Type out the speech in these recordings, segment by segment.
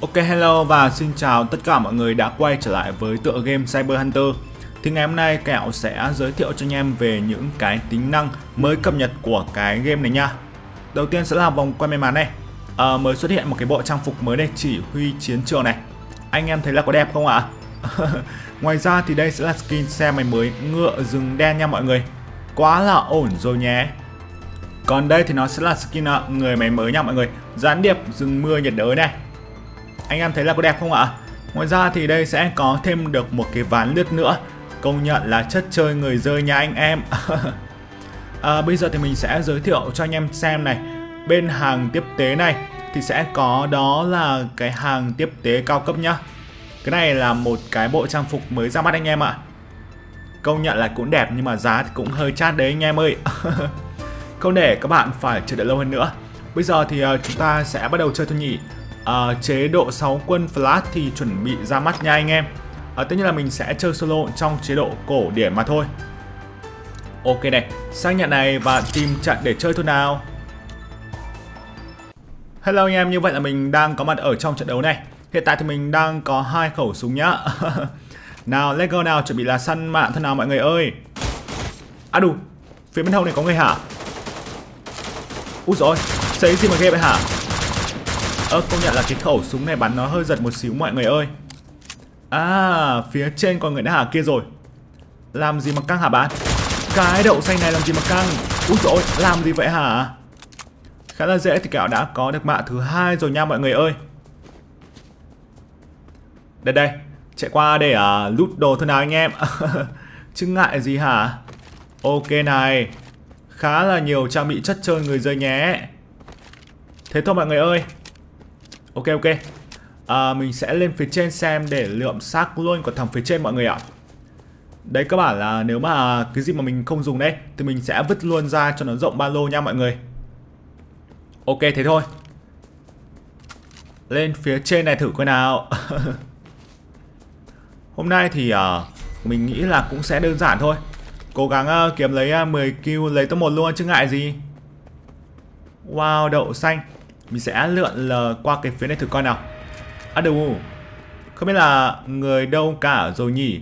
Ok hello và xin chào tất cả mọi người đã quay trở lại với tựa game Cyber Hunter. Thì ngày hôm nay Kẹo sẽ giới thiệu cho anh em về những cái tính năng mới cập nhật của cái game này nha. Đầu tiên sẽ là vòng quay may mắn này. À, Mới xuất hiện một cái bộ trang phục mới này chỉ huy chiến trường này. Anh em thấy là có đẹp không ạ? Ngoài ra thì đây sẽ là skin xe máy mới ngựa rừng đen nha mọi người. Quá là ổn rồi nhé. Còn đây thì nó sẽ là skin à, người máy mới nha mọi người. Gián điệp rừng mưa nhiệt đới này anh em thấy là có đẹp không ạ? Ngoài ra thì đây sẽ có thêm được một cái ván lướt nữa. Công nhận là chất chơi người rơi nha anh em. À, Bây giờ thì mình sẽ giới thiệu cho anh em xem này. Bên hàng tiếp tế này thì sẽ có đó là cái hàng tiếp tế cao cấp nhá. Cái này là một cái bộ trang phục mới ra mắt anh em ạ. Công nhận là cũng đẹp nhưng mà giá thì cũng hơi chát đấy anh em ơi. Không để các bạn phải chờ đợi lâu hơn nữa. Bây giờ thì à, chúng ta sẽ bắt đầu chơi thôi nhỉ à, chế độ 6 quân flat thì chuẩn bị ra mắt nha anh em. À, tất nhiên là mình sẽ chơi solo trong chế độ cổ điển mà thôi. Ok này sang nhận này và tìm trận để chơi thôi nào. Hello anh em như vậy là mình đang có mặt ở trong trận đấu này. Hiện tại thì mình đang có hai khẩu súng nhá. Nào let's go nào chuẩn bị là săn mạng thôi nào mọi người ơi. À đủ phía bên hông này có người hả? Úi rồi xấy gì mà ghê vậy hả? Ơ công nhận là cái khẩu súng này bắn nó hơi giật một xíu mọi người ơi. À phía trên còn người đã hả kia rồi. Làm gì mà căng hả bạn? Cái đậu xanh này làm gì mà căng? Úi dồi làm gì vậy hả? Khá là dễ thì kẹo đã có được mạ thứ hai rồi nha mọi người ơi. Đây đây Chạy qua để uh, loot đồ thôi nào anh em. Chứ ngại gì hả? Ok này Khá là nhiều trang bị chất chơi người rơi nhé. Thế thôi mọi người ơi. Ok ok. À, Mình sẽ lên phía trên xem để lượm xác luôn của thằng phía trên mọi người ạ. Đấy các bạn là nếu mà cái gì mà mình không dùng đấy Thì mình sẽ vứt luôn ra cho nó rộng ba lô nha mọi người. Ok thế thôi. Lên phía trên này thử coi nào. Hôm nay thì uh, mình nghĩ là cũng sẽ đơn giản thôi. Cố gắng uh, kiếm lấy à, uh, 10 kill lấy top 1 luôn chứ ngại gì. Wow đậu xanh mình sẽ lượn lờ qua cái phía này thử coi nào. À đủ Không biết là người đâu cả rồi nhỉ.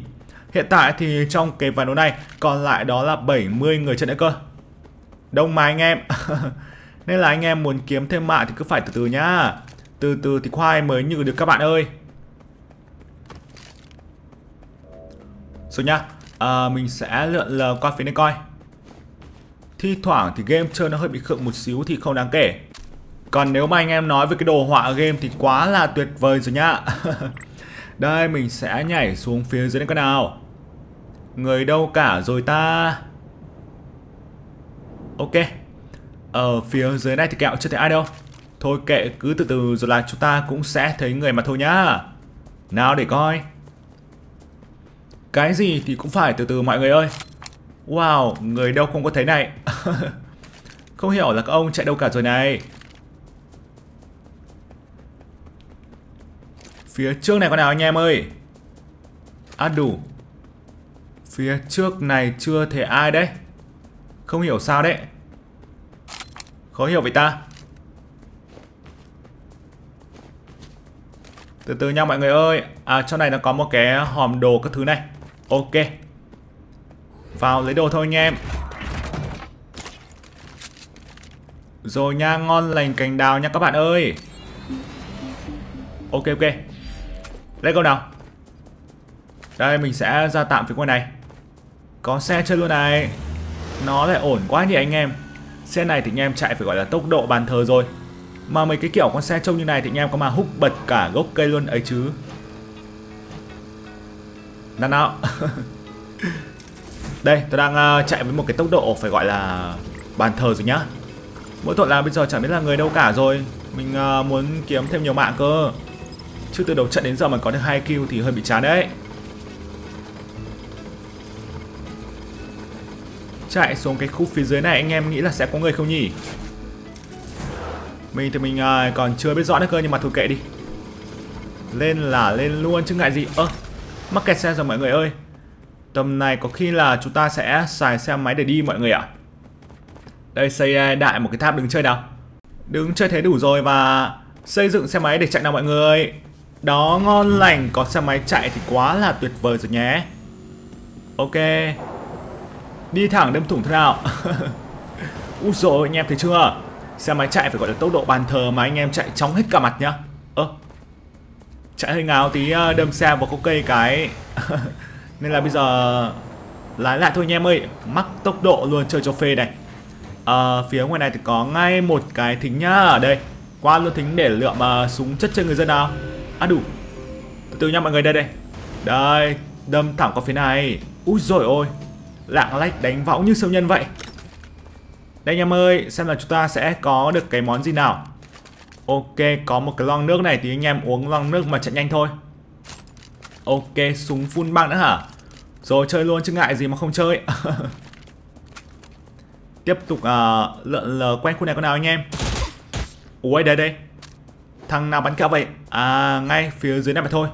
Hiện tại thì trong cái ván đấu này Còn lại đó là 70 người trận nữa cơ. Đông mà anh em. Nên là anh em muốn kiếm thêm mạng thì cứ phải từ từ nhá. Từ từ thì khoai mới như được các bạn ơi. Rồi nhá. À, Mình sẽ lượn lờ qua phía này coi. Thi thoảng thì game chơi nó hơi bị khựng một xíu thì không đáng kể còn nếu mà anh em nói về cái đồ họa game thì quá là tuyệt vời rồi nhá. Đây mình sẽ nhảy xuống phía dưới này con nào. Người đâu cả rồi ta? Ok. Ở phía dưới này thì kẹo chưa thấy ai đâu. Thôi kệ cứ từ từ rồi là chúng ta cũng sẽ thấy người mà thôi nhá. Nào để coi. Cái gì thì cũng phải từ từ mọi người ơi. Wow, người đâu không có thấy này. Không hiểu là các ông chạy đâu cả rồi này. Phía trước này con nào anh em ơi? À đủ. Phía trước này chưa thể ai đấy. Không hiểu sao đấy. Khó hiểu vậy ta. Từ từ nha mọi người ơi. À trong này nó có một cái hòm đồ các thứ này. Ok. Vào lấy đồ thôi anh em. Rồi nha, ngon lành cành đào nha các bạn ơi. Ok ok lấy con nào? Đây mình sẽ ra tạm phía ngoài này. Có xe chơi luôn này. Nó lại ổn quá nhỉ anh em. Xe này thì anh em chạy phải gọi là tốc độ bàn thờ rồi. Mà mấy cái kiểu con xe trông như này thì anh em có mà hút bật cả gốc cây luôn ấy chứ. Nào nào. Đây tôi đang uh, chạy với một cái tốc độ phải gọi là bàn thờ rồi nhá. Mỗi tội là bây giờ chẳng biết là người đâu cả rồi. Mình uh, muốn kiếm thêm nhiều mạng cơ. Chứ từ đầu trận đến giờ mà có được hai kill thì hơi bị chán đấy. Chạy xuống cái khu phía dưới này anh em nghĩ là sẽ có người không nhỉ? Mình thì mình uh, còn chưa biết rõ nữa cơ nhưng mà thôi kệ đi. Lên là lên luôn chứ ngại gì. Ơ à, mắc kẹt xe rồi mọi người ơi. Tầm này có khi là chúng ta sẽ xài xe máy để đi mọi người ạ. À? Đây xây à, đại một cái tháp đứng chơi nào. Đứng chơi thế đủ rồi và xây dựng xe máy để chạy nào mọi người đó ngon lành Có xe máy chạy thì quá là tuyệt vời rồi nhé. Ok. Đi thẳng đâm thủng thế nào? Úi dồi anh em thấy chưa? Xe máy chạy phải gọi là tốc độ bàn thờ Mà anh em chạy chóng hết cả mặt nhá. Ơ Chạy hơi ngáo tí ờ, đâm xe vào cốc cây cái. Nên là bây giờ Lái lại thôi anh em ơi. Mắc tốc độ luôn chơi cho phê này. À, Phía ngoài này thì có ngay một cái thính nhá. Ở đây Qua luôn thính để lượm uh, súng chất chơi người dân nào? À đủ. Từ từ nha mọi người đây đây. Đây Đâm thẳng qua phía này. Úi rồi ôi Lạng lách đánh võng như siêu nhân vậy. Đây anh em ơi Xem là chúng ta sẽ có được cái món gì nào. Ok có một cái lon nước này Thì anh em uống lon nước mà chạy nhanh thôi. Ok súng full băng nữa hả? Rồi chơi luôn chứ ngại gì mà không chơi. Tiếp tục uh, lượn lờ quanh khu này con nào anh em? Ui đây đây. Thằng nào bắn kẹo vậy? À ngay phía dưới này mà thôi.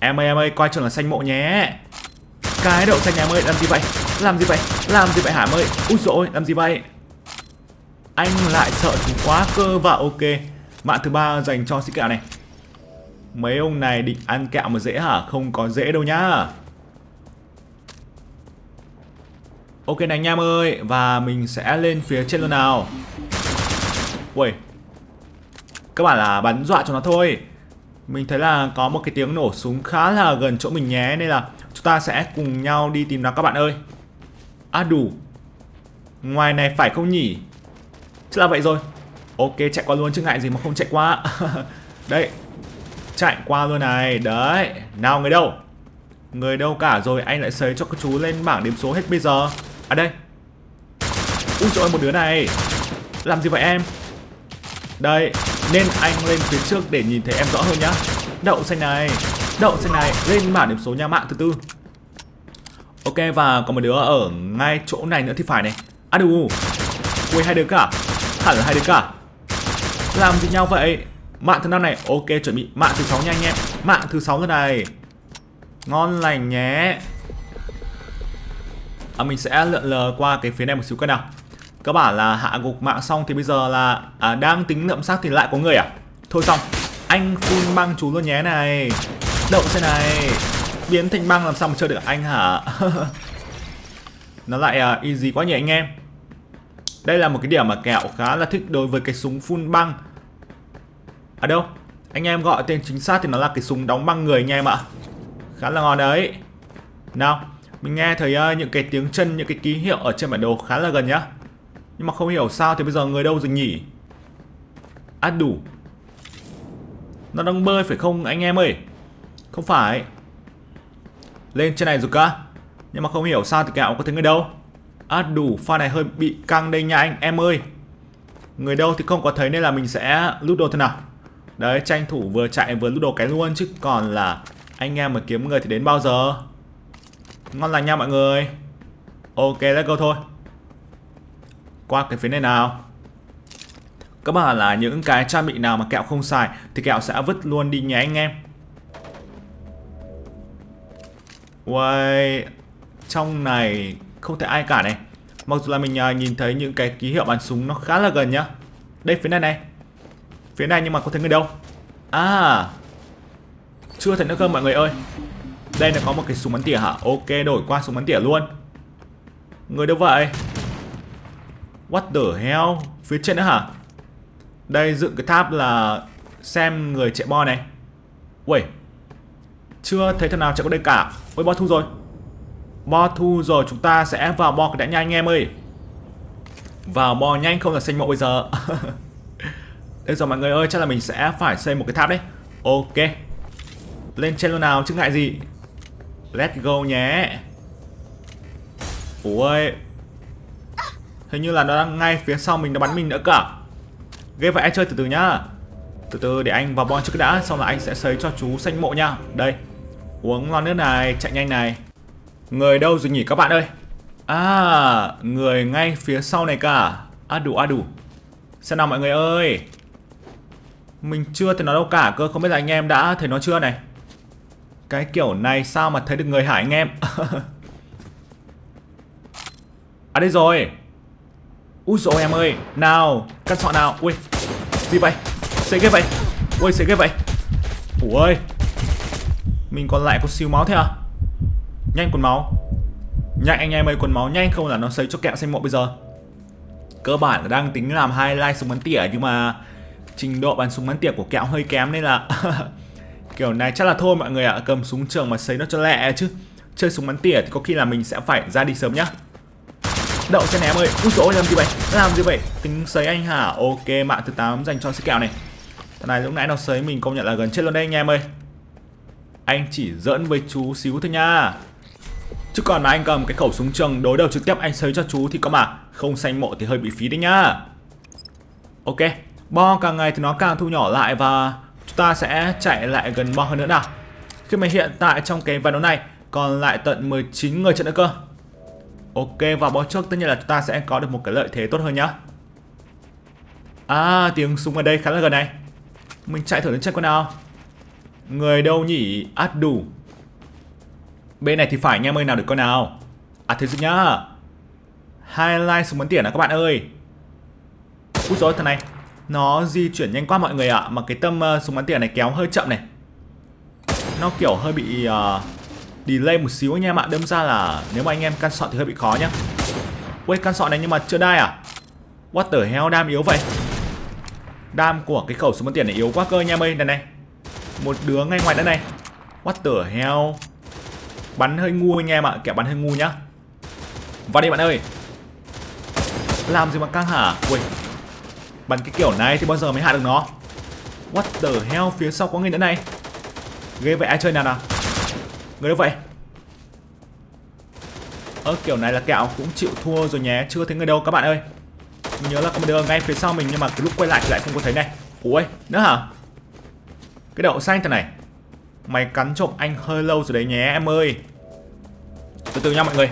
Em ơi em ơi coi chừng là xanh mộ nhé. Cái đậu xanh em ơi, làm gì vậy? Làm gì vậy? Làm gì vậy Hải ơi? Úi dồi làm gì vậy? Anh lại sợ chúng quá cơ và ok. Mạng thứ ba dành cho sĩ kẹo này. Mấy ông này định ăn kẹo mà dễ hả? Không có dễ đâu nhá. Ok này anh em ơi, Và mình sẽ lên phía trên luôn nào. Ui các bạn là bắn dọa cho nó thôi. Mình thấy là có một cái tiếng nổ súng khá là gần chỗ mình nhé, Nên là chúng ta sẽ cùng nhau đi tìm nó. Các bạn ơi. À đủ. Ngoài này phải không nhỉ? Chắc là vậy rồi. Ok, chạy qua luôn chứ ngại gì mà không chạy qua. Đây. Chạy qua luôn này. Đấy. Nào, người đâu? Người đâu cả rồi? Anh lại xấy cho các chú lên bảng điểm số hết bây giờ. À đây. Úi ơi một đứa này. Làm gì vậy em? Đây. Nên anh lên phía trước để nhìn thấy em rõ hơn nhá. Đậu xanh này Đậu xanh này Lên bảng điểm số nhà mạng thứ tư. Ok và có một đứa ở ngay chỗ này nữa thì phải này. À đủ Ui hai đứa cả. Hẳn là hai đứa cả. Làm gì nhau vậy? Mạng thứ năm này Ok chuẩn bị. Mạng thứ sáu nha anh em Mạng thứ sáu rồi này. Ngon lành nhé. À, Mình sẽ lượn lờ qua cái phía này một xíu cái nào. Các bạn là hạ gục mạng xong thì bây giờ là à, Đang tính lượm xác thì lại có người à? Thôi xong Anh phun băng chú luôn nhé này. Đậu xe này. Biến thành băng làm sao mà chơi được anh hả? Nó lại uh, easy quá nhỉ anh em. Đây là một cái điểm mà kẹo khá là thích đối với cái súng phun băng. À đâu? Anh em gọi tên chính xác thì nó là cái súng đóng băng người anh em ạ. Khá là ngon đấy. Nào Mình nghe thấy uh, những cái tiếng chân Những cái ký hiệu ở trên bản đồ khá là gần nhá. Nhưng mà không hiểu sao thì bây giờ người đâu rồi nhỉ? À đủ. Nó đang bơi phải không anh em ơi? Không phải. Lên trên này rồi cả Nhưng mà không hiểu sao thì kẹo có thấy người đâu. À đủ, pha này hơi bị căng đây nha anh em ơi. Người đâu thì không có thấy nên là mình sẽ lút đồ thế nào. Đấy, tranh thủ vừa chạy vừa lút đồ cái luôn chứ còn là anh em mà kiếm người thì đến bao giờ? Ngon lành nha mọi người. Ok, let's go thôi. Qua cái phía này nào. Các bạn là những cái trang bị nào mà kẹo không xài Thì kẹo sẽ vứt luôn đi nhé anh em. Uầy, Trong này không thể ai cả này. Mặc dù là mình à, nhìn thấy những cái ký hiệu bắn súng nó khá là gần nhá. Đây, phía này này. Phía này nhưng mà có thấy người đâu? À chưa thấy nữa cơ, mọi người ơi. Đây là có một cái súng bắn tỉa hả? Ok, đổi qua súng bắn tỉa luôn. Người đâu vậy? What the hell? Phía trên nữa hả? Đây dựng cái tháp là Xem người chạy bo này. Ui Chưa thấy thằng nào chạy qua đây cả. Ui bo thu rồi. Bo thu rồi chúng ta sẽ vào bo cái đã nha, anh em ơi. Vào bo nhanh không là xanh mộ bây giờ. Đây rồi mọi người ơi chắc là mình sẽ phải xây một cái tháp đấy. Ok. Lên trên luôn nào chứ ngại gì. Let's go nhé. Ui. Hình như là nó đang ngay phía sau mình nó bắn mình nữa cả à? Ghê vậy anh chơi từ từ nhá. Từ từ để anh vào bon trước đã, Xong là anh sẽ sấy cho chú xanh mộ nha. Đây, Uống lon nước này, Chạy nhanh này. Người đâu rồi nhỉ các bạn ơi? À Người ngay phía sau này cả À? Đủ à đủ. Xem nào mọi người ơi. Mình chưa thấy nó đâu cả cơ, Không biết là anh em đã thấy nó chưa này? Cái kiểu này sao mà thấy được người hải anh em? À đây rồi. Úi dồi em ơi. Nào Căn sọ nào? Ui, Gì vậy? Sẽ ghê vậy? Ui sẽ ghê vậy? Ui mình còn lại có siêu máu thế à? Nhanh quần máu. Nhanh anh em ơi, quần máu nhanh không là nó xây cho kẹo xanh mộ bây giờ. Cơ bản là đang tính làm hai like súng bắn tỉa, nhưng mà trình độ bắn súng bắn tỉa của kẹo hơi kém nên là kiểu này chắc là thôi mọi người ạ. Cầm súng trường mà xây nó cho lẹ chứ. Chơi súng bắn tỉa thì có khi là mình sẽ phải ra đi sớm nhá đậu xem em ơi úi dồi làm gì vậy? Làm gì vậy? Tính sấy anh hả? Ok, mạng thứ 8 dành cho sức kẹo này. Thằng này lúc nãy nó sấy mình, công nhận là gần chết luôn đây anh em ơi. Anh chỉ dẫn với chú xíu thôi nha. Chứ còn mà anh cầm cái khẩu súng trường đối đầu trực tiếp anh sấy cho chú thì có mà, không xanh mộ thì hơi bị phí đấy nhá ok, bo càng ngày thì nó càng thu nhỏ lại và chúng ta sẽ chạy lại gần bo hơn nữa nào. Khi mà hiện tại trong cái ván đấu này, còn lại tận 19 người trận nữa cơ. Ok vào bo trước. Tất nhiên là chúng ta sẽ có được một cái lợi thế tốt hơn nhá. À tiếng súng ở đây khá là gần này. Mình chạy thử đến chân con nào. Người đâu nhỉ? Át đủ. Bên này thì phải nha mời nào được con nào? À thế gì nhá? Highlight súng bắn tỉa à các bạn ơi. Úi dối thằng này Nó di chuyển nhanh quá mọi người ạ. Mà cái tâm uh, súng bắn tỉa này kéo hơi chậm này. Nó kiểu hơi bị uh, Delay một xíu anh em ạ. Đâm ra là nếu mà anh em căn sọ thì hơi bị khó nhá. Ui căn sọ này nhưng mà chưa đai à? What the hell, đam yếu vậy? Đam của cái khẩu súng bắn tiền này yếu quá cơ anh em ơi. Đây này, Một đứa ngay ngoài nữa này. What the hell? Bắn hơi ngu anh em ạ Kẻ bắn hơi ngu nhá. Vào đi bạn ơi. Làm gì mà căng hả? Ui, Bắn cái kiểu này thì bao giờ mới hạ được nó? What the hell, Phía sau có người nữa này. Ghê vậy, ai chơi nào nào? Người đâu vậy? Ơ, kiểu này là kẹo, cũng chịu thua rồi nhé, Chưa thấy người đâu, các bạn ơi. Mình nhớ là có một đứa ngay phía sau mình, Nhưng mà cái lúc quay lại thì lại không có thấy này. Ủa nữa hả? Cái đậu xanh thằng này. Mày cắn trộm anh hơi lâu rồi đấy nhé, em ơi. Từ từ nha mọi người.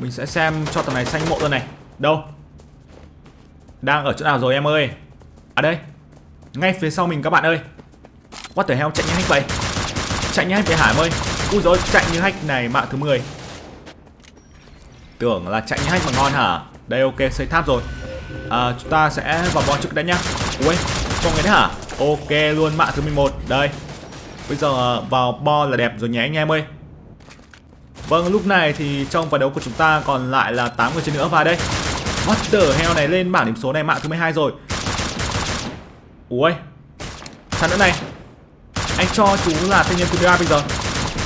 Mình sẽ xem cho thằng này xanh mộ rồi này. Đâu? Đang ở chỗ nào rồi, em ơi? À đây. Ngay phía sau mình, các bạn ơi. What the hell, chạy nhanh vậy? Chạy nhanh về Hải ơi. Ui dồi chạy như hack này mạng thứ 10 Tưởng là chạy như hack mà ngon hả? Đây ok xây tháp rồi. À, Chúng ta sẽ vào bo trước đấy nhá. Ui không nghe đấy hả? Ok luôn mạng thứ 11 Đây. Bây giờ à, vào bo là đẹp rồi nhé anh em ơi. Vâng lúc này thì trong ván đấu của chúng ta còn lại là 8 người chơi nữa. Và đây. What the hell này lên bảng điểm số này mạng thứ 12 rồi. Ui. Thằng nữa này anh cho chú là thanh niên thứ 13 bây giờ.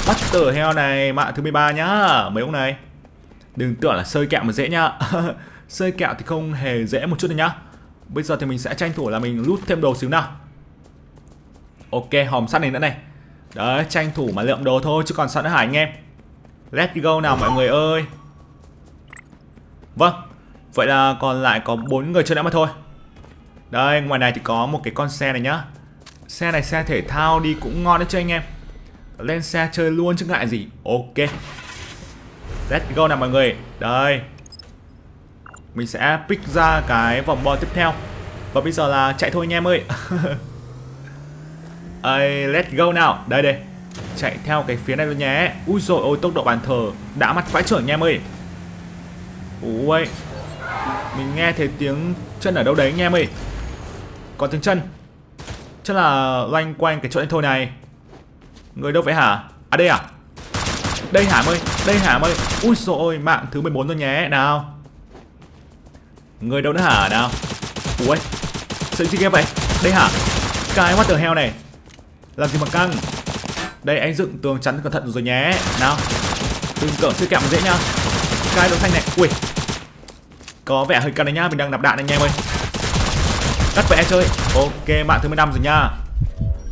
Bắt tờ heo này, mạng thứ 13 nhá. Mấy ông này? Đừng tưởng là sơi kẹo mà dễ nhá. Sơi kẹo thì không hề dễ một chút đâu nhá. Bây giờ thì mình sẽ tranh thủ là mình lút thêm đồ xíu nào. Ok, hòm sắt này nữa này. Đấy, tranh thủ mà lượm đồ thôi, chứ còn sẵn nữa hả anh em? Let's go nào, mọi người ơi. Vâng Vậy là còn lại có bốn người chơi nữa mà thôi. Đây, ngoài này thì có một cái con xe này nhá. Xe này xe thể thao đi cũng ngon đấy chứ anh em. Lên xe chơi luôn chứ ngại gì. Ok. Let's go nào mọi người. Đây. Mình sẽ pick ra cái vòng bo tiếp theo. Và bây giờ là chạy thôi anh em ơi. Ây, let's go nào. Đây đây. Chạy theo cái phía này luôn nhé. Ui rồi ôi tốc độ bàn thờ Đã mặt vãi trưởng anh em ơi. Ui. Mình nghe thấy tiếng chân ở đâu đấy anh em ơi. Còn tiếng chân. Chắc là loanh quanh cái chỗ này thôi này. Người đâu vậy hả? À đây à? Đây hả ơi, Đây hả ơi. Ui dồi ôi, mạng thứ 14 rồi nhé, Nào. Người đâu nữa hả, nào. Ui Sự gì kia vậy? Đây hả? Cái mắt tường hell này. Làm gì mà căng? Đây, anh dựng tường chắn cẩn thận rồi nhé, Nào. Đừng cỡ sư kẹo dễ nhá Cái đồ xanh này, Ui. Có vẻ hơi căng đấy nhá, Mình đang nạp đạn anh em ơi. Cắt vẽ chơi. Ok mạng thứ 15 rồi nha.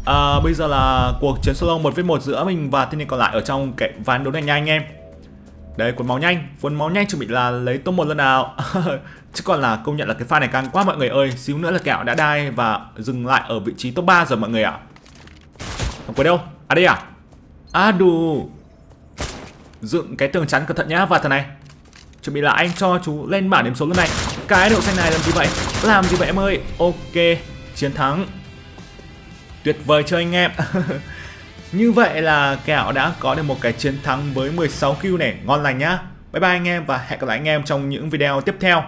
À, Bây giờ là cuộc chiến solo 1 với 1 giữa mình và thiên niên còn lại ở trong cái ván đấu này nha anh em. Đấy cuốn máu nhanh. Cuốn máu nhanh chuẩn bị là lấy top một lần nào. Chứ còn là công nhận là cái pha này căng quá mọi người ơi. Xíu nữa là kẹo đã đai và dừng lại ở vị trí top 3 rồi mọi người ạ. Thằng quay đâu? À đây à? À đù. Dựng cái tường chắn cẩn thận nhá và thằng này. Chuẩn bị là anh cho chú lên bảng điểm số lần này. Cái đậu xanh này làm gì vậy? Làm gì vậy em ơi? Ok, Chiến thắng. Tuyệt vời cho anh em. Như vậy là kẹo đã có được một cái chiến thắng với 16 kill này. Ngon lành nhá. Bye bye anh em và hẹn gặp lại anh em trong những video tiếp theo.